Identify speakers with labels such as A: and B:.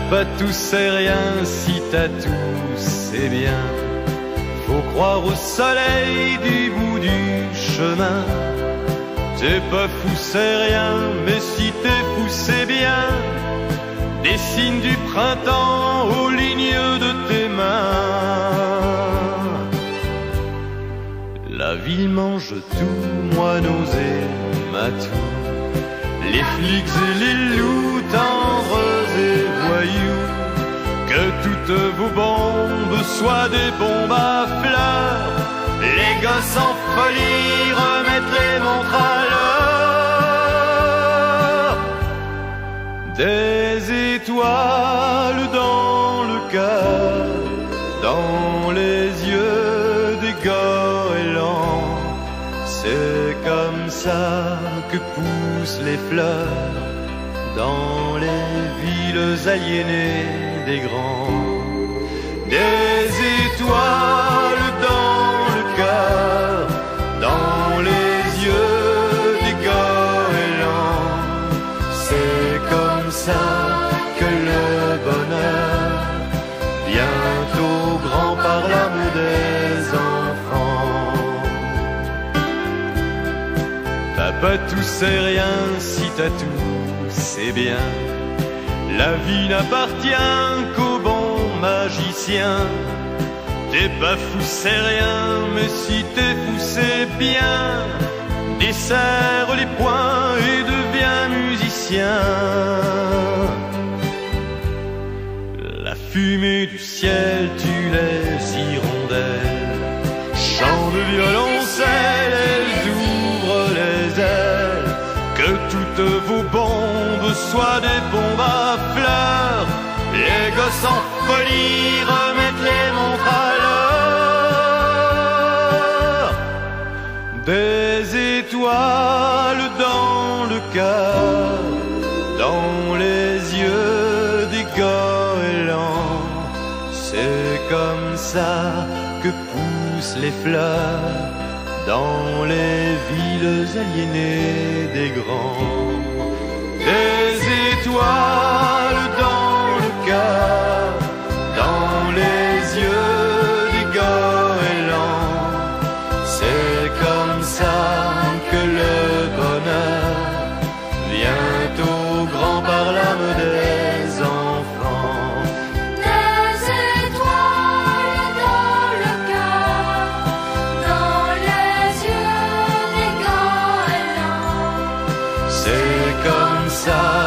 A: pas tout, c'est rien, si t'as tout, c'est bien. Faut croire au soleil du bout du chemin. T'es pas fou, c'est rien, mais si t'es fou, c'est bien. Des signes du printemps aux lignes de tes mains. La ville mange tout, moi nausée, ma tout. Les flics et les loups et. Toutes vos bombes soient des bombes à fleurs. Les gosses en folie remettent les montres à l'heure. Des étoiles dans le cœur, dans les yeux des goélands. C'est comme ça que poussent les fleurs dans les villes aliénées des grands. Des étoiles dans le cœur, dans les yeux des goélands. C'est comme ça que le bonheur bientôt grand par l'âme des enfants. T'as pas tout, c'est rien, si t'as tout, c'est bien. La vie n'appartient qu'aux bons magiciens. T'es pas fou, c'est rien, mais si t'es fou, c'est bien. Desserre les poings et deviens musicien. La fumée du ciel tue les hirondelles. Chant de violoncelle, elles ouvrent les ailes. Que toutes vos bombes soient des bombes à fleurs. Les gosses en folie remettent les montres à l'heure. Des étoiles dans le cœur, dans les yeux des goélands. C'est comme ça que poussent les fleurs dans les villes aliénées des grands. Étoiles dans le cœur, dans les yeux des goélands. C'est comme ça que le bonheur vient au grand par l'âme des enfants.
B: Des étoiles dans le cœur, dans les yeux des goélands.
A: C'est comme ça